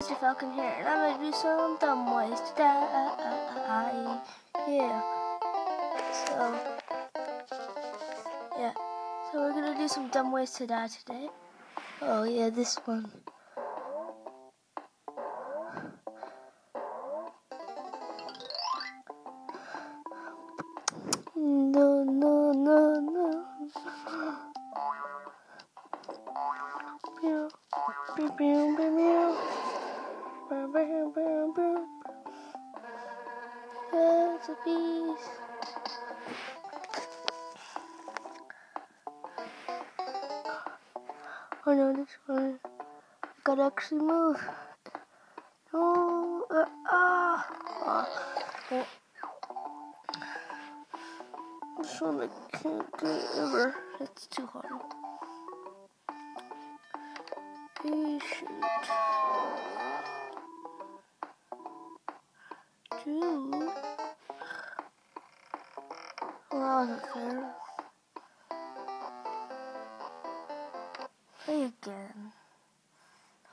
Mr. Falcon here, and I'm gonna do some dumb ways to die. Yeah. So, yeah. So we're gonna do some dumb ways to die today. Oh yeah, this one. No, no, no, no. Pew, pew, pew, pew, That's a beast. Oh no, this one. Gotta actually move. No, uh, ah. ah. This one I can't do ever. It's too hard. Patient. Two. Well, that wasn't fair. Play again.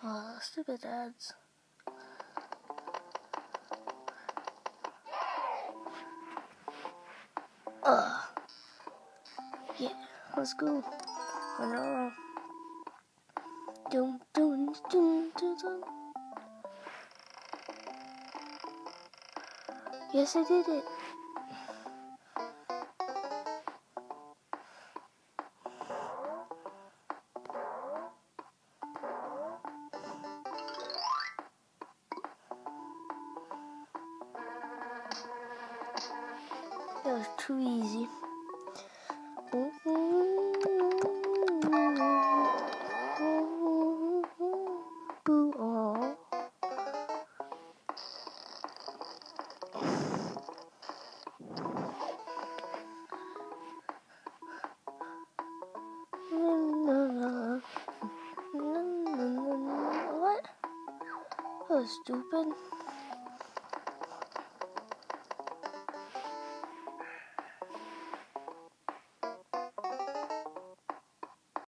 Oh, stupid ads. Ugh. Yeah, let's go. Oh no. Yes, I did it. That was too easy. Was stupid.